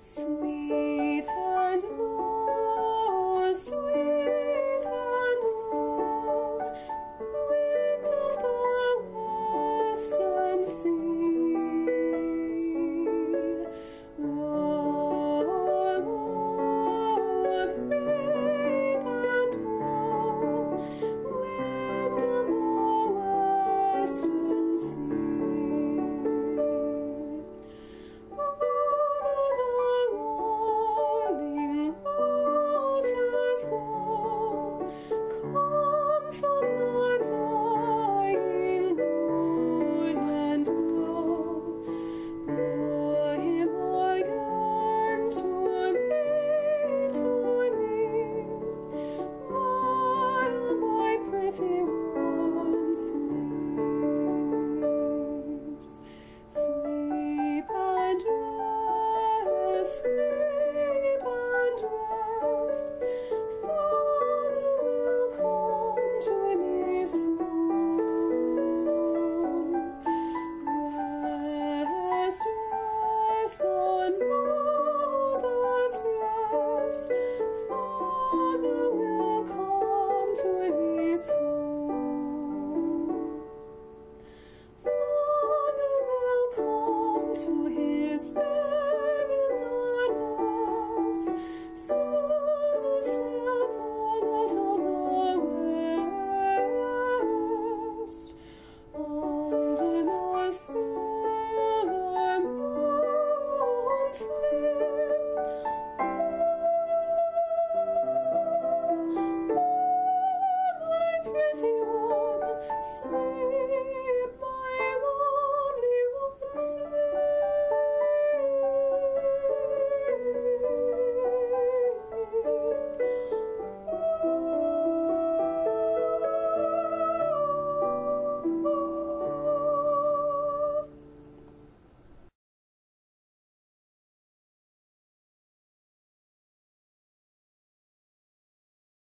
Sweet to thee soon. Father will come to his bed Oh,